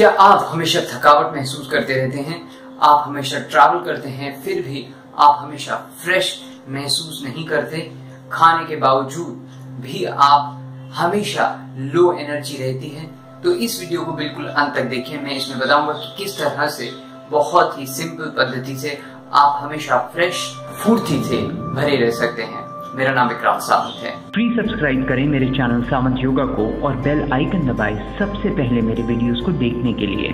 क्या आप हमेशा थकावट महसूस करते रहते हैं? आप हमेशा ट्रैवल करते हैं, फिर भी आप हमेशा फ्रेश महसूस नहीं करते। खाने के बावजूद भी आप हमेशा लो एनर्जी रहती है। तो इस वीडियो को बिल्कुल अंत तक देखिए। मैं इसमें बताऊँगा कि किस तरह से बहुत ही सिंपल पद्धति से आप हमेशा फ्रेश फुर्ती से भरे रह सकते हैं। मेरा नाम विक्रांत सावंत है। प्लीज़ सब्सक्राइब करें मेरे चैनल सावंत योगा को और बेल आइकन दबाएँ सबसे पहले मेरे वीडियोस को देखने के लिए।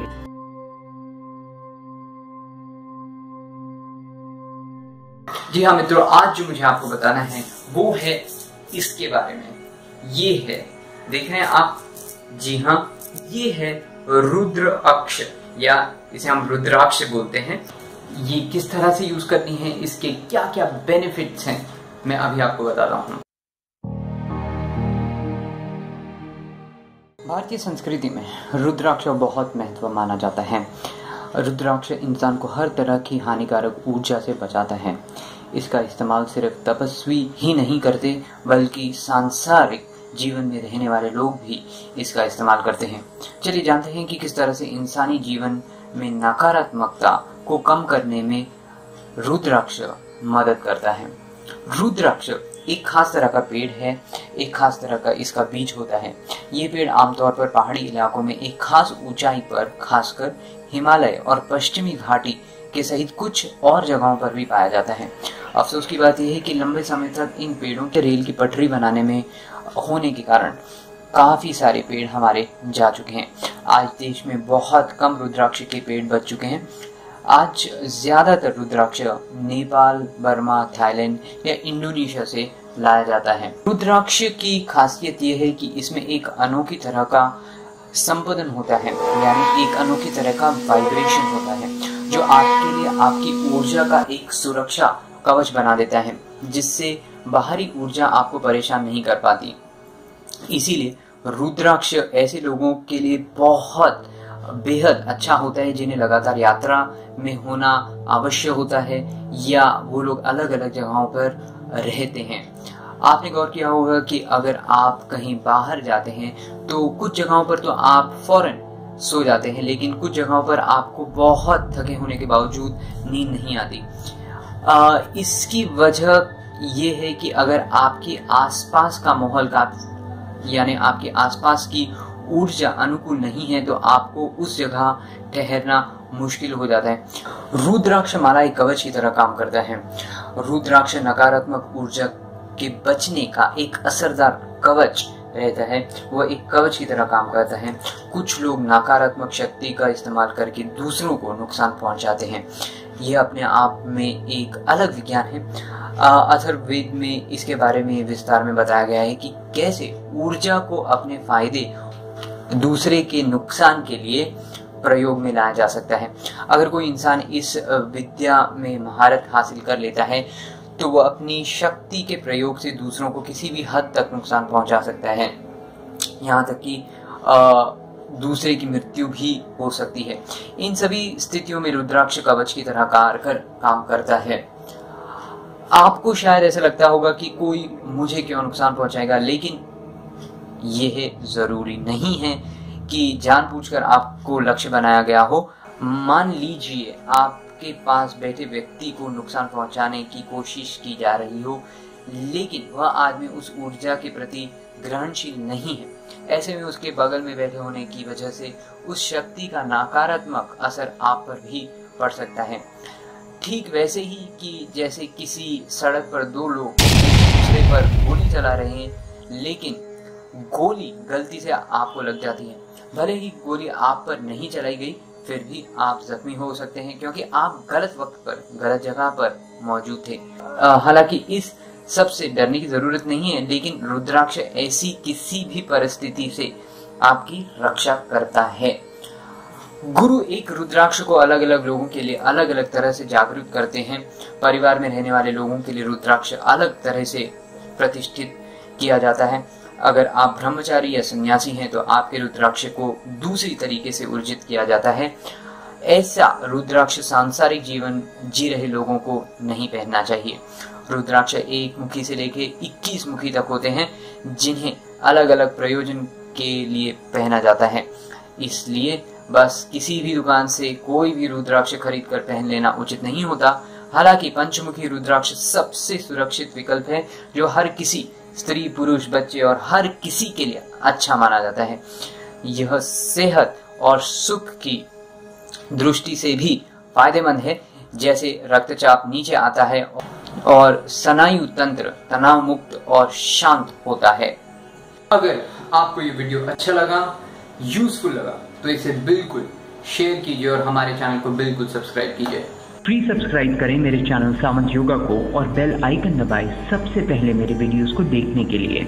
जी हाँ मित्रों आज जो मुझे आपको बताना है वो है इसके बारे में। ये है देख रहे हैं आप? जी हाँ ये है रुद्र अक्ष या इसे हम रुद्राक्ष बोलते हैं। ये किस तरह से यूज़ करनी है इसके क्या क्या बेनिफिट्स हैं? मैं अभी आपको बताता हूँ। भारतीय संस्कृति में रुद्राक्ष बहुत महत्व माना जाता है। रुद्राक्ष इंसान को हर तरह की हानिकारक ऊर्जा से बचाता है। इसका इस्तेमाल सिर्फ़ तपस्वी ही नहीं करते, बल्कि सांसारिक जीवन में रहने वाले लोग भी इसका इस्तेमाल करते हैं। चलिए जानते हैं कि किस तरह से इंसानी जीवन में नकारात्मकता को कम करने में रुद्राक्ष मदद करता है। रुद्राक्ष, एक खास तरह का पेड़ है, एक खास तरह का इसका बीज होता है। ये पेड़ आमतौर पर पहाड़ी इलाकों में एक खास ऊंचाई पर, खासकर हिमालय और पश्चिमी घाटी के सहित कुछ और जगहों पर भी पाया जाता है। अफसोस की बात यह है कि लंबे समय तक इन पेड़ों के रेल की पटरी बनाने में, होने के कारण काफ़ी सारे पेड़ हमारे जा चुके हैं। आज देश में बहुत कम रुद्राक्ष के पेड़ बच चुके हैं। आज ज़्यादातर रुद्राक्ष नेपाल, बर्मा, थाईलैंड या इंडोनेशिया से लाया जाता है। रुद्राक्ष की खासियत यह है कि इसमें एक अनोखी तरह का संपदन होता है, यानी एक अनोखी तरह का वाइब्रेशन होता है, जो आपके लिए आपकी ऊर्जा का एक सुरक्षा कवच बना देता है, जिससे बाहरी ऊर्जा आपको परेशान नहीं कर पाती। इसीलिए रुद्राक्ष ऐसे लोगों के लिए बहुत बेहद अच्छा होता है जिन्हें लगातार यात्रा में होना अवश्य होता है या वो लोग अलग अलग जगहों पर रहते हैं। आपने गौर किया होगा कि अगर आप कहीं बाहर जाते हैं तो कुछ जगहों पर तो आप फ़ौरन सो जाते हैं लेकिन कुछ जगहों पर आपको बहुत थके होने के बावजूद नींद नहीं आती। आ, इसकी वजह यह है कि अगर आपके आसपास का माहौल का यानी आपके आसपास की ऊर्जा अनुकूल नहीं है तो आपको उस जगह ठहरना मुश्किल हो जाता है। रुद्राक्ष माला एक कवच की तरह काम करता है। रुद्राक्ष नकारात्मक ऊर्जा के बचने का एक असरदार कवच रहता है। वह एक कवच की तरह काम करता है। कुछ लोग नकारात्मक शक्ति का इस्तेमाल करके दूसरों को नुकसान पहुंचाते हैं। यह अपने आप में एक अलग विज्ञान है। अथर्ववेद में इसके बारे में विस्तार में बताया गया है कि कैसे ऊर्जा को अपने फ़ायदे दूसरे के नुकसान के लिए प्रयोग में लाया जा सकता है। अगर कोई इंसान इस विद्या में महारत हासिल कर लेता है तो वह अपनी शक्ति के प्रयोग से दूसरों को किसी भी हद तक नुकसान पहुँचा सकता है। यहाँ तक कि दूसरे की मृत्यु भी हो सकती है। इन सभी स्थितियों में रुद्राक्ष कवच की तरह कार कर, काम करता है। आपको शायद ऐसा लगता होगा कि कोई मुझे क्यों नुकसान पहुंचाएगा, लेकिन यह ज़रूरी नहीं है कि जानबूझकर आपको लक्ष्य बनाया गया हो। मान लीजिए आपके पास बैठे व्यक्ति को नुकसान पहुँचाने की कोशिश की जा रही हो, लेकिन वह आदमी उस ऊर्जा के प्रति ग्रहणशील नहीं है। ऐसे में उसके बगल में बैठे होने की वजह से उस शक्ति का नकारात्मक असर आप पर भी पड़ सकता है। ठीक वैसे ही कि जैसे किसी सड़क पर दो लोग दूसरे पर गोली चला रहे हैं, लेकिन गोली गलती से आपको लग जाती है। भले ही गोली आप पर नहीं चलाई गई, फिर भी आप जख्मी हो सकते हैं क्योंकि आप गलत वक्त पर, गलत जगह पर मौजूद थे। हालाँकि इस सबसे डरने की ज़रूरत नहीं है, लेकिन रुद्राक्ष ऐसी किसी भी परिस्थिति से आपकी रक्षा करता है। गुरु एक रुद्राक्ष को अलग अलग लोगों के लिए अलग अलग तरह से जागरूक करते हैं। परिवार में रहने वाले लोगों के लिए रुद्राक्ष अलग तरह से प्रतिष्ठित किया जाता है। अगर आप ब्रह्मचारी या सन्यासी हैं तो आपके रुद्राक्ष को दूसरी तरीके से ऊर्जित किया जाता है। ऐसा रुद्राक्ष सांसारिक जीवन जी रहे लोगों को नहीं पहनना चाहिए। रुद्राक्ष एक मुखी से लेके इक्कीस मुखी तक होते हैं, जिन्हें अलग अलग प्रयोजन के लिए पहना जाता है। इसलिए बस किसी भी दुकान से कोई भी रुद्राक्ष खरीद कर पहन लेना उचित नहीं होता। हालाँकि पंचमुखी रुद्राक्ष सबसे सुरक्षित विकल्प है, जो हर किसी स्त्री, पुरुष, बच्चे और हर किसी के लिए अच्छा माना जाता है। यह सेहत और सुख की दृष्टि से भी फ़ायदेमंद है। जैसे रक्तचाप नीचे आता है और स्नायु तंत्र तनाव मुक्त और शांत होता है। अगर आपको ये वीडियो अच्छा लगा यूजफुल लगा तो इसे बिल्कुल शेयर कीजिए और हमारे चैनल को बिल्कुल सब्सक्राइब कीजिए। प्लीज़ सब्सक्राइब करें मेरे चैनल सामंत योगा को और बेल आइकन दबाएँ सबसे पहले मेरे वीडियोस को देखने के लिए।